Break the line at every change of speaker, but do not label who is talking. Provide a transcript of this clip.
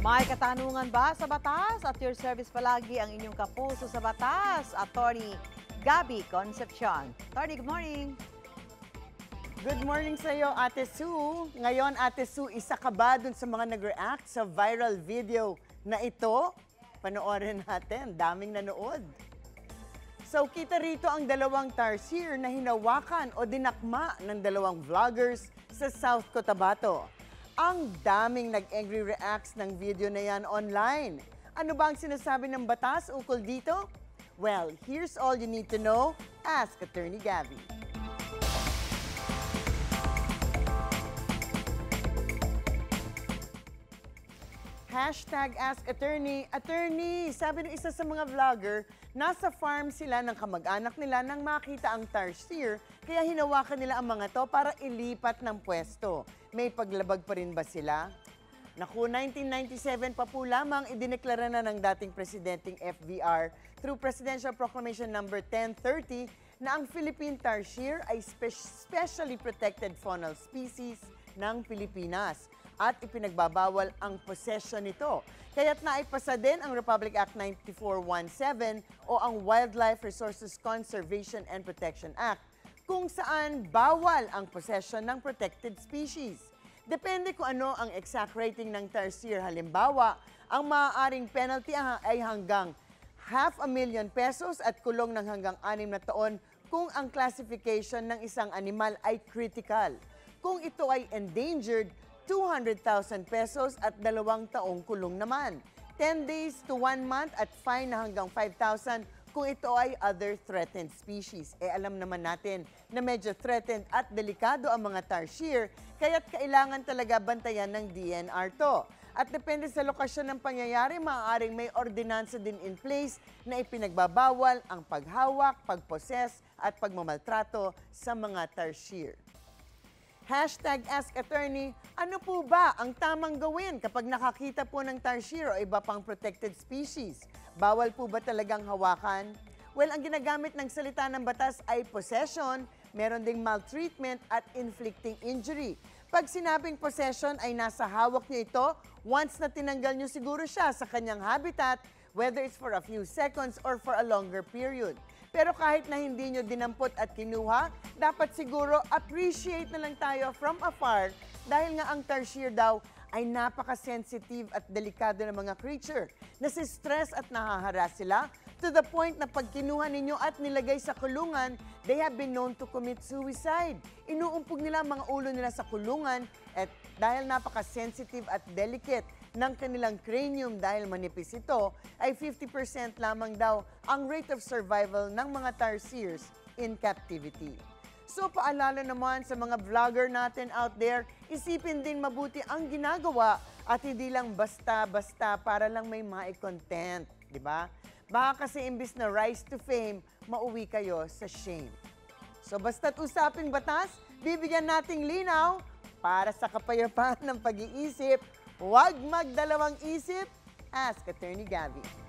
May katanungan ba sa batas? At your service palagi ang inyong kapuso sa batas. Attorney Gabby Concepcion. Attorney, good morning.
Good morning sa iyo, Ate Sue. Ngayon, Ate Sue, isa ka ba dun sa mga nag-react sa viral video na ito? Panoorin natin, daming nanood. So, kita rito ang dalawang tarsier na hinawakan o dinakma ng dalawang vloggers sa South Cotabato. Ang daming nag-angry reacts ng video na yan online. Ano ba ang sinasabi ng batas ukol dito? Well, here's all you need to know. Ask Attorney Gabby. Hashtag Ask Attorney. Attorney, sabi ng isa sa mga vlogger, nasa farm sila ng kamag-anak nila nang makita ang tarsier, kaya hinawakan nila ang mga to para ilipat ng pwesto. May paglabag pa rin ba sila? Naku, 1997 pa po lamang idineklara na ng dating presidenteng FVR through Presidential Proclamation number 1030 na ang Philippine tarsier ay spe- specially protected faunal species ng Pilipinas at ipinagbabawal ang possession nito. Kaya't naipasa din ang Republic Act 9417 o ang Wildlife Resources Conservation and Protection Act kung saan bawal ang possession ng protected species. Depende kung ano ang exact rating ng tarsier. Halimbawa, ang maaaring penalty ay hanggang half a million pesos at kulong ng hanggang anim na taon kung ang classification ng isang animal ay critical. Kung ito ay endangered, 200,000 pesos at dalawang taong kulong naman. 10 days to 1 month at fine na hanggang 5,000 kung ito ay other threatened species. Eh alam naman natin na medyo threatened at delikado ang mga tarsier, kaya't kailangan talaga bantayan ng DNR to. At depende sa lokasyon ng pangyayari, maaaring may ordinansa din in place na ipinagbabawal ang paghawak, pagposes at pagmamaltrato sa mga tarsier. Hashtag Ask Attorney, ano po ba ang tamang gawin kapag nakakita po ng tarsier o iba pang protected species? Bawal po ba talagang hawakan? Well, ang ginagamit ng salita ng batas ay possession, meron ding maltreatment at inflicting injury. Pag sinabing possession ay nasa hawak niyo ito, once na tinanggal niyo siguro siya sa kanyang habitat, whether it's for a few seconds or for a longer period. Pero kahit na hindi nyo dinampot at kinuha, dapat siguro appreciate na lang tayo from afar dahil nga ang tarsier daw ay napaka-sensitive at delikado ng mga creature. Nasi-stress at nahaharas sila to the point na pag kinuha ninyo at nilagay sa kulungan, they have been known to commit suicide. Inuumpog nila ang mga ulo nila sa kulungan at dahil napaka-sensitive at delicate ng kanilang cranium dahil manipis ito, ay 50% lamang daw ang rate of survival ng mga tarsiers in captivity. So paalala naman sa mga vlogger natin out there, isipin din mabuti ang ginagawa at hindi lang basta-basta para lang may mai-content, di ba? Baka kasi imbis na rise to fame, mauwi kayo sa shame. So basta't usaping batas, bibigyan nating linaw para sa kapayapaan ng pag-iisip, huwag magdalawang isip, ask Attorney Gabby.